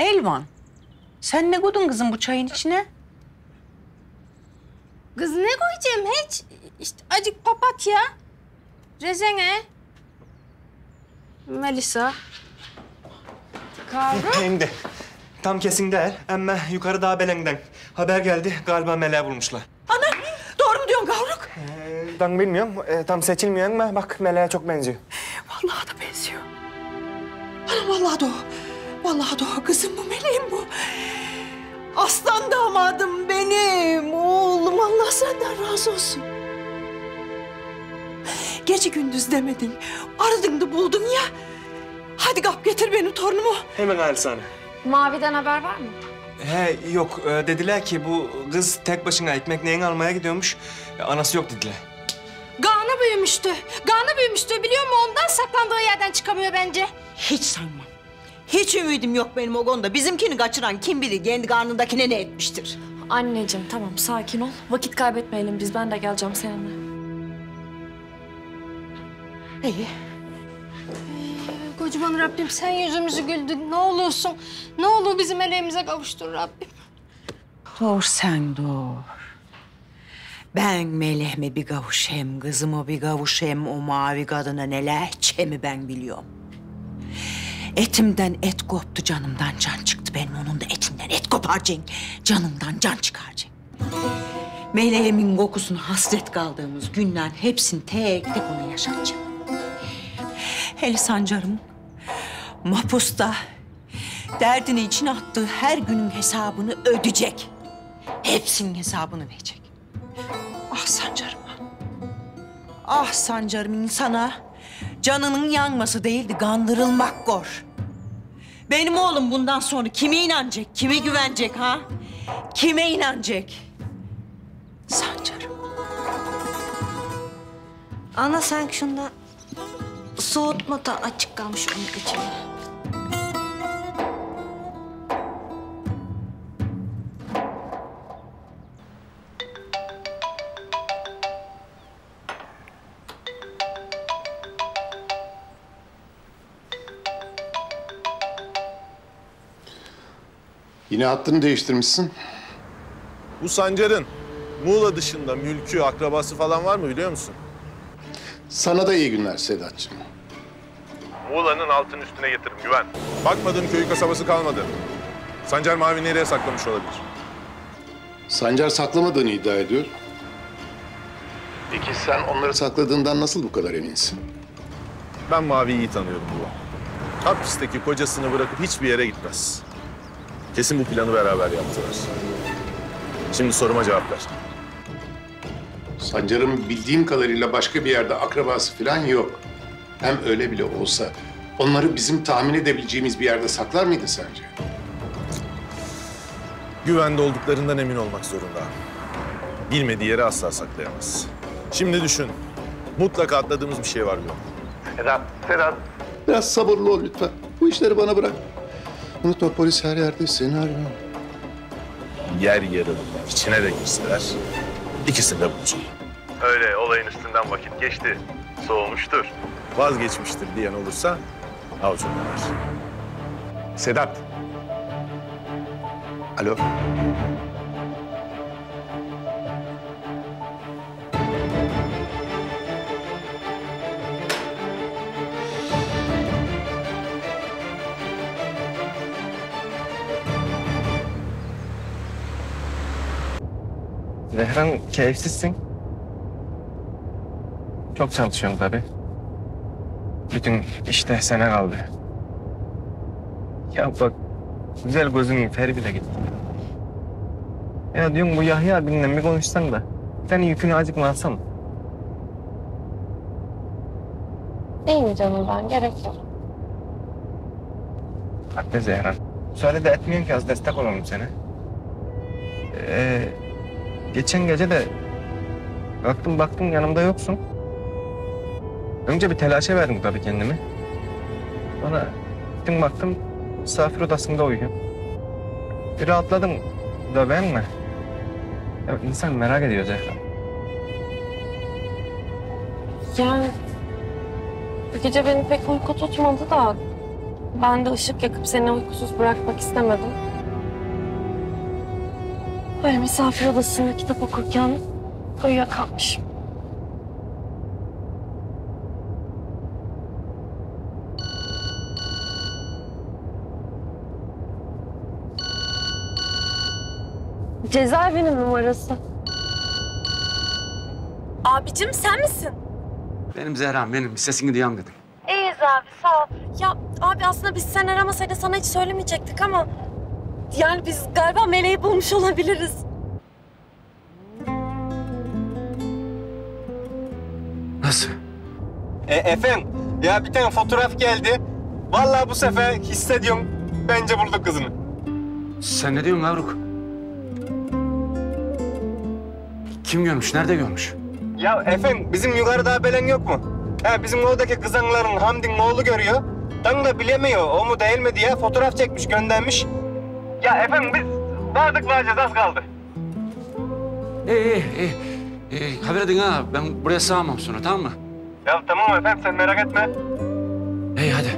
Elvan, sen ne koydun kızım bu çayın içine? Kız ne koyacağım hiç? İşte acık papatya, rezene, Melisa, kavruk. Hem de tam kesin değil ama yukarı dağ belenden haber geldi galiba meleği bulmuşlar. Ana, doğru mu diyorsun Gavruk? Ee, ben bilmiyorum e, tam seçilmiyor ama bak meleğe çok benziyor. Vallahi da benziyor. Ana vallahi de o. Vallahi o. Kızım bu, meleğim bu. Aslan damadım benim. Oğlum Allah senden razı olsun. Gece gündüz demedin. Aradın da buldun ya. Hadi kap getir benim torunumu. Hemen Halisane. Mavi'den haber var mı? He yok e, dediler ki bu kız tek başına ekmek neyin almaya gidiyormuş. E, anası yok dediler. Gana büyümüştü. Gana büyümüştü biliyor musun? Ondan saklandığı yerden çıkamıyor bence. Hiç sanmam. Hiç ümidim yok benim o konuda. Bizimkini kaçıran kim bilir kendi karnındakine ne etmiştir. Anneciğim tamam sakin ol. Vakit kaybetmeyelim biz. Ben de geleceğim seninle. İyi. Kocaman Rabbim sen yüzümüzü güldün. Ne olursun. Ne olur bizim eleğimize kavuştur Rabbim. Doğru sen doğru. Ben melehme bir kavuşayım, kızımı bir kavuşayım o mavi kadına neler çemi ben biliyorum. Etimden et koptu, canımdan can çıktı. Benim onun da etinden et koparacaksın, canından can çıkaracaksın. Meleğimin kokusuna hasret kaldığımız günler hepsini tek tek ona yaşatacağım. Hele Sancar'ım mahpusta derdini içine attığı her günün hesabını ödeyecek. Hepsinin hesabını verecek. Ah Sancar'ım. Ah Sancar'ım insana canının yanması değildi, kandırılmak gor. Benim oğlum bundan sonra kime inanacak, kime güvenecek ha? Kime inanacak? Sancar'ım. Ana sen şunda soğutma da açık kalmış onu içine. Yine hattını değiştirmişsin. Bu Sancar'ın Muğla dışında mülkü, akrabası falan var mı biliyor musun? Sana da iyi günler Sedat'cığım. Muğla'nın altın üstüne getirdim güven. Bakmadığım köyü kasabası kalmadı. Sancar Mavi nereye saklamış olabilir? Sancar saklamadığını iddia ediyor. Peki sen onları sakladığından nasıl bu kadar eminsin? Ben Mavi'yi iyi tanıyorum bu. Hapisteki kocasını bırakıp hiçbir yere gitmez. Kesin bu planı beraber yaptılar. Şimdi soruma cevap ver. Sancar'ın bildiğim kadarıyla başka bir yerde akrabası falan yok. Hem öyle bile olsa onları bizim tahmin edebileceğimiz bir yerde saklar mıydı sence? Güvende olduklarından emin olmak zorunda. Bilmediği yere asla saklayamaz. Şimdi düşün. Mutlaka atladığımız bir şey var mı? Biraz sabırlı ol lütfen. Bu işleri bana bırak. Unutma polis her yerde seni arıyor. yer yarılır. içine de girseler ikisini de bulacağım. Öyle olayın üstünden vakit geçti. Soğumuştur. Vazgeçmiştir diyen olursa avucunda ver. Sedat. Alo. Zehran keyifsizsin. Çok çalışıyorsun tabii. Bütün işte sana kaldı. Ya bak güzel gözünün feri bile gitti. Ya diyorum bu Yahya abinle bir konuşsan da senin yükünü azıcık mı alsam? Değil mi canım ben? Gerek yok. Be Zehran. Söyle de etmiyorsun ki az destek olalım sana. Ee, geçen gece de baktım baktım yanımda yoksun. Önce bir telaşa verdim tabii kendimi. Sonra gittim baktım misafir odasında uyuyor. Bir rahatladım da ben mi? Ya insan merak ediyor Zehra. Yani bu gece beni pek uyku tutmadı da Ben de ışık yakıp seni uykusuz bırakmak istemedim. Böyle misafir odasında kitap okurken uyuyakalmışım. Cezaevinin numarası. Abicim sen misin? Benim Zehra'm benim. Sesini duyan dedim. İyiyiz abi sağ ol. Ya abi aslında biz sen aramasaydın sana hiç söylemeyecektik ama... Yani biz galiba Meleği bulmuş olabiliriz. Nasıl? E, efendim, ya bir tane fotoğraf geldi. Vallahi bu sefer hissediyorum. Bence bulduk kızını. Sen ne diyorsun Gavruk? Kim görmüş? Nerede görmüş? Ya efendim, bizim yukarıda haberen yok mu? Ha, bizim oradaki kızanların Hamdi'nin oğlu görüyor. Tam da bilemiyor o mu değil mi diye fotoğraf çekmiş, göndermiş. Ya efendim biz vardık varacağız az kaldı. İyi iyi iyi. İyi, haber edin ha. Ben buraya sığamam sonra tamam mı? Ya tamam efendim sen merak etme. İyi hadi.